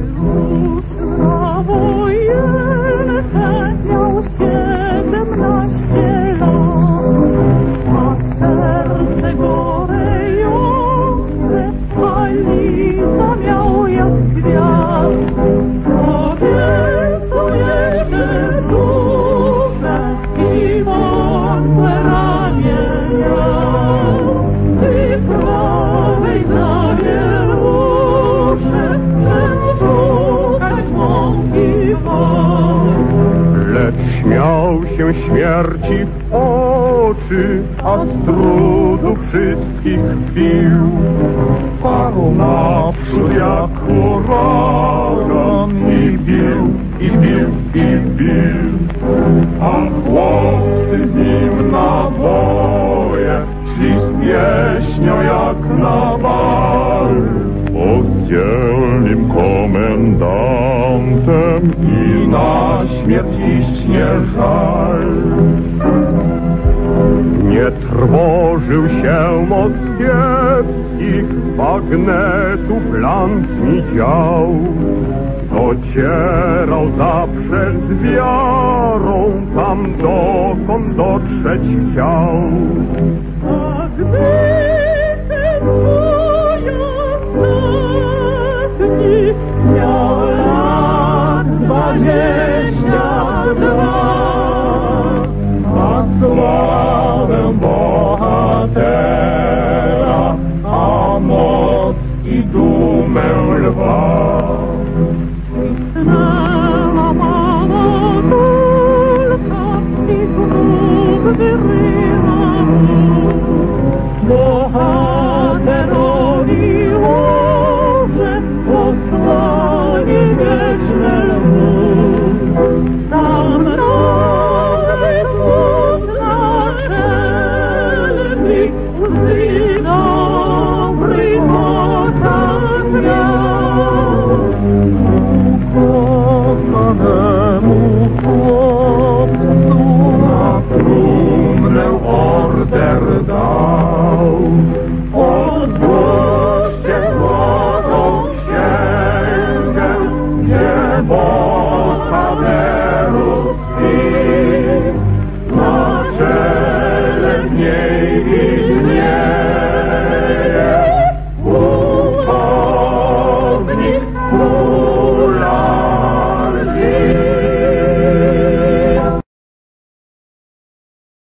Już na Lecz śmiał się śmierci w oczy, a z trudu wszystkich pił. Parł naprzód jak huragan i bił, i bił, i bił. A chłopcy z nim na boje szli z pieśnią jak na bal. Oddzielnym komendantem i na śmierć iśnie żal. Nie trwożył się moskiewskich bagnetów lans mi dział. Docierał zawsze z wiarą tam, dokąd dotrzeć chciał. idomen le vent.